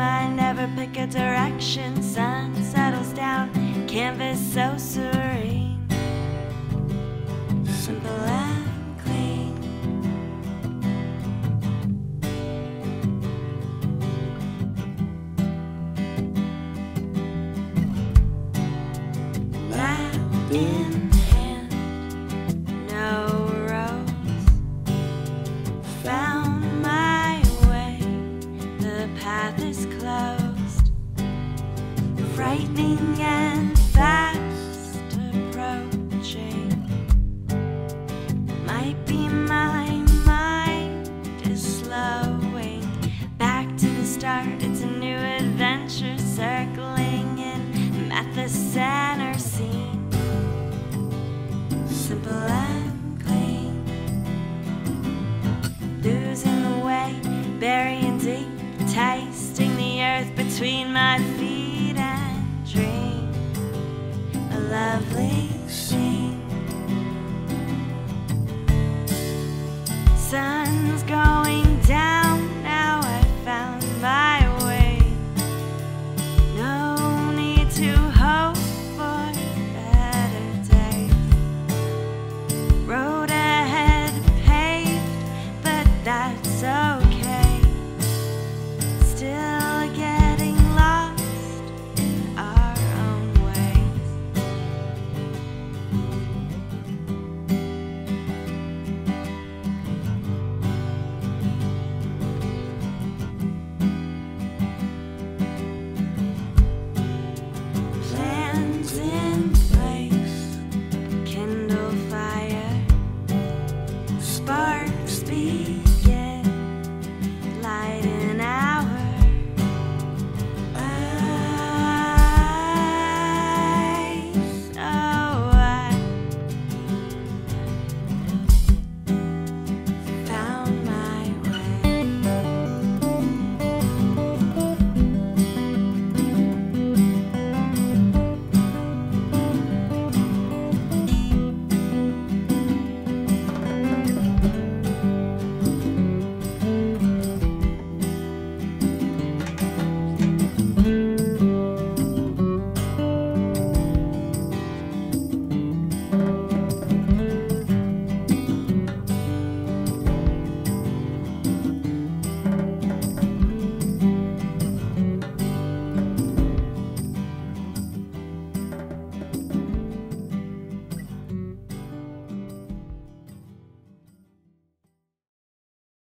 Mind, never pick a direction. Sun settles down, canvas so serene. Simple and clean. Map And fast approaching. Might be my mind is slowing. Back to the start, it's a new adventure circling in at the center scene. Simple and clean losing the way, burying deep, tasting the earth between my feet sun's going